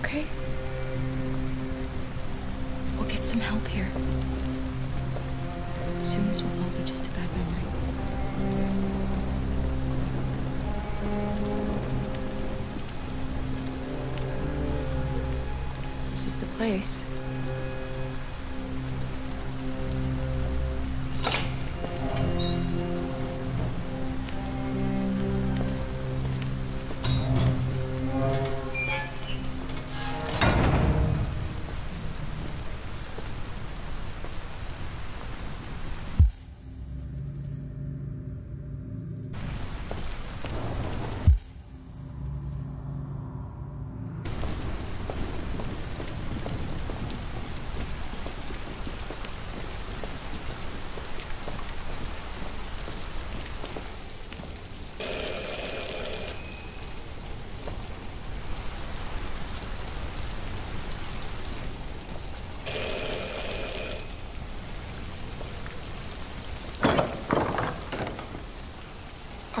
okay? We'll get some help here. Soon this will all be just a bad memory. This is the place.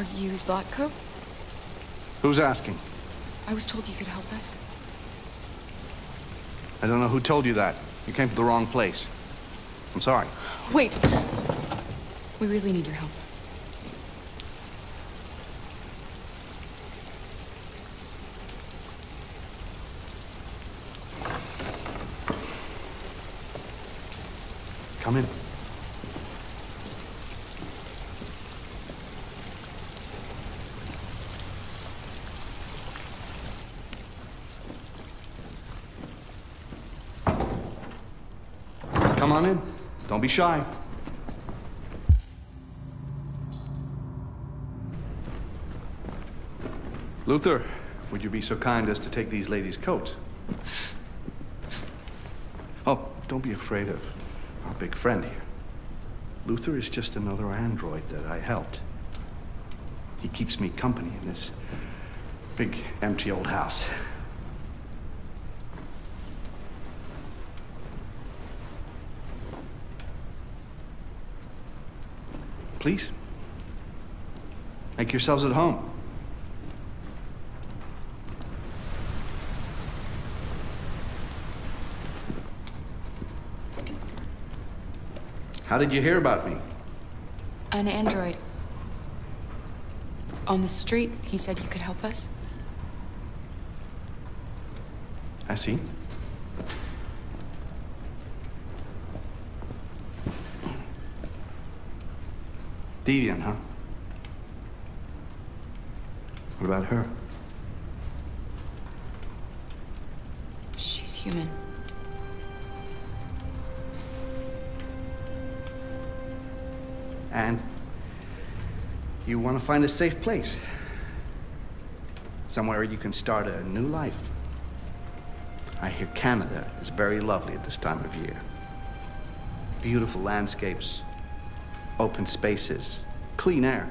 Are you Zlatko? Who's asking? I was told you could help us. I don't know who told you that. You came to the wrong place. I'm sorry. Wait! We really need your help. Come in. Come on in. Don't be shy. Luther, would you be so kind as to take these ladies' coats? Oh, don't be afraid of our big friend here. Luther is just another android that I helped. He keeps me company in this big, empty old house. Please, make yourselves at home. How did you hear about me? An android. On the street, he said you could help us. I see. Deviant, huh? What about her? She's human. And you want to find a safe place. Somewhere you can start a new life. I hear Canada is very lovely at this time of year. Beautiful landscapes, open spaces, clean air,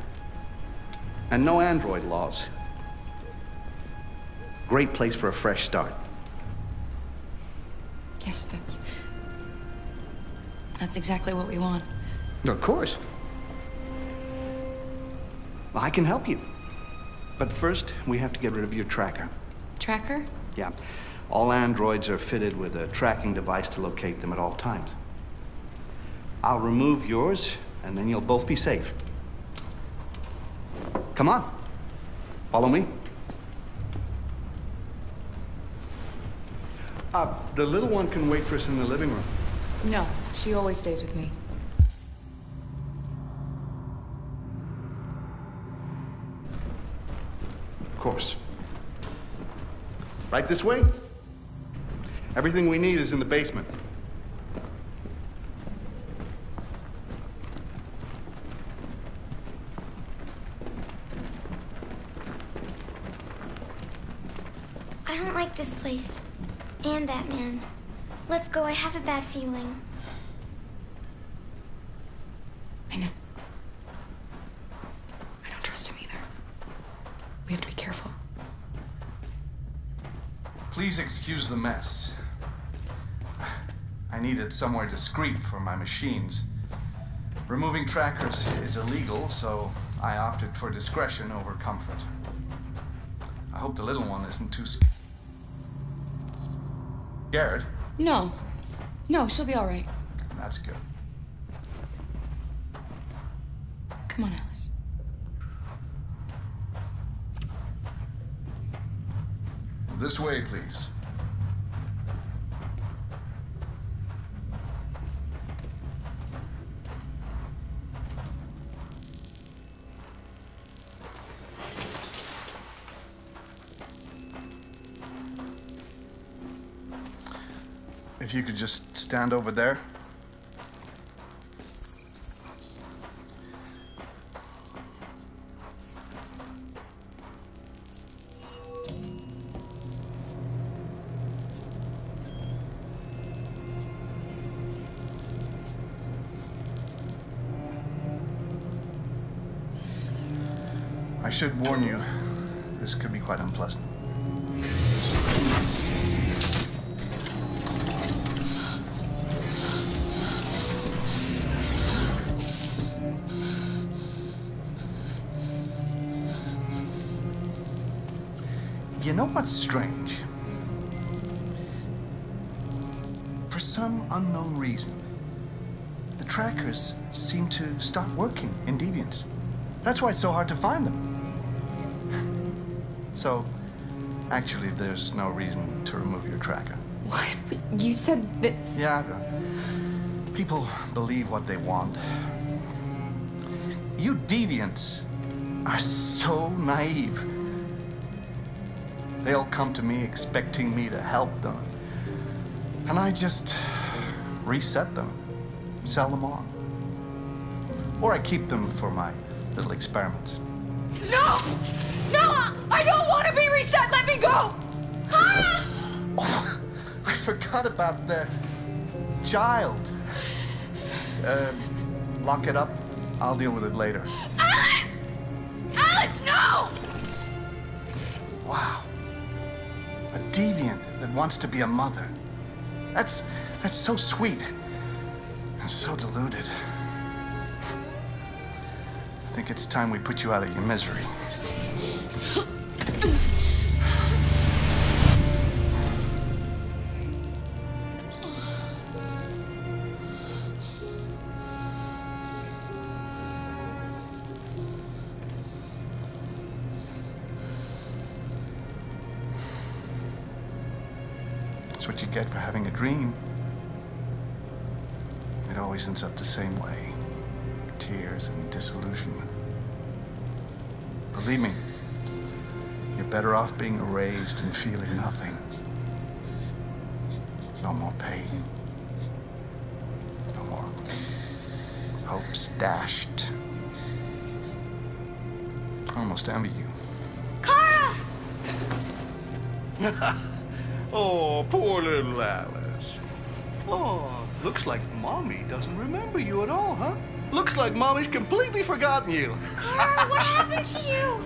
and no android laws. Great place for a fresh start. Yes, that's. That's exactly what we want. Of course. Well, I can help you. But first, we have to get rid of your tracker. Tracker? Yeah. All androids are fitted with a tracking device to locate them at all times. I'll remove yours, and then you'll both be safe. Come on. Follow me. Uh, the little one can wait for us in the living room. No, she always stays with me. Of course. Right this way? Everything we need is in the basement. Place. And that man. Let's go, I have a bad feeling. I know. I don't trust him either. We have to be careful. Please excuse the mess. I needed somewhere discreet for my machines. Removing trackers is illegal, so I opted for discretion over comfort. I hope the little one isn't too scared. Garrett? No. No, she'll be all right. That's good. Come on, Alice. This way, please. If you could just stand over there. I should warn you, this could be quite unpleasant. You know what's strange? For some unknown reason, the trackers seem to stop working in Deviants. That's why it's so hard to find them. So, actually, there's no reason to remove your tracker. What? But You said that. Yeah, uh, people believe what they want. You deviants are so naive. They'll come to me expecting me to help them. And I just reset them, sell them on. Or I keep them for my little experiments. No! No! I don't want to be reset! Let me go! Ah! Oh, I forgot about the child. Um, lock it up. I'll deal with it later. Alice! Alice, no! A deviant that wants to be a mother. That's that's so sweet. And so deluded. I think it's time we put you out of your misery. Dream. It always ends up the same way tears and disillusionment. Believe me, you're better off being erased and feeling nothing. No more pain. No more hopes dashed. I almost envy you. Kara! Oh, poor little Alice. Oh, looks like Mommy doesn't remember you at all, huh? Looks like Mommy's completely forgotten you. Kara, what happened to you?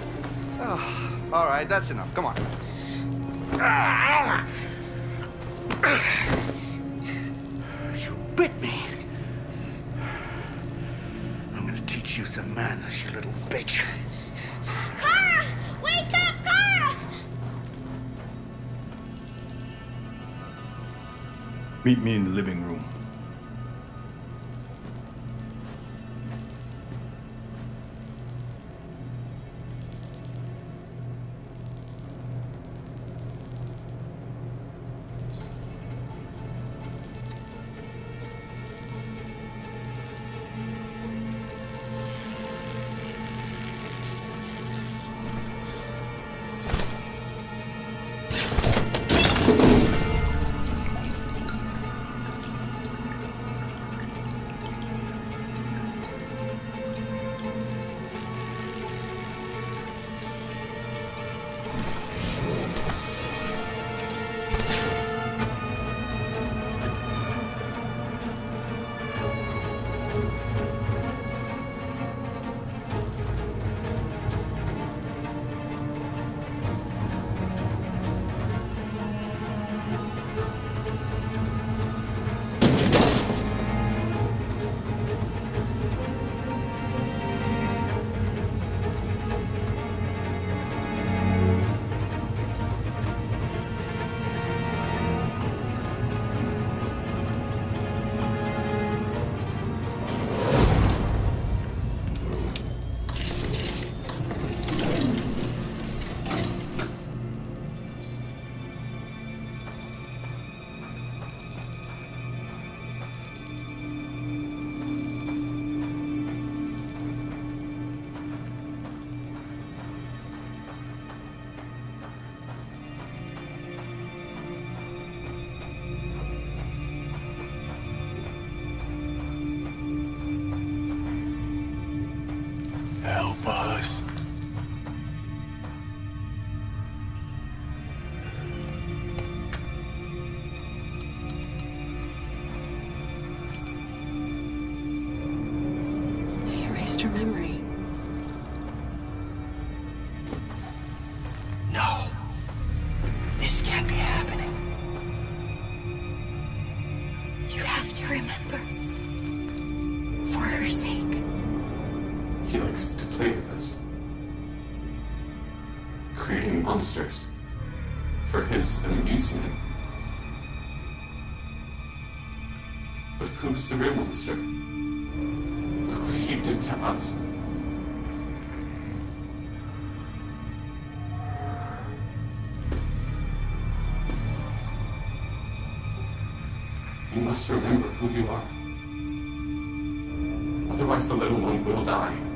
Oh, all right, that's enough. Come on. You bit me. I'm gonna teach you some manners, you little bitch. Meet me in the living room. Can't be happening. You have to remember. For her sake. He likes to play with us. Creating monsters. For his amusement. But who's the real monster? Look what he did to us. Must remember who you are. Otherwise, the little one will die.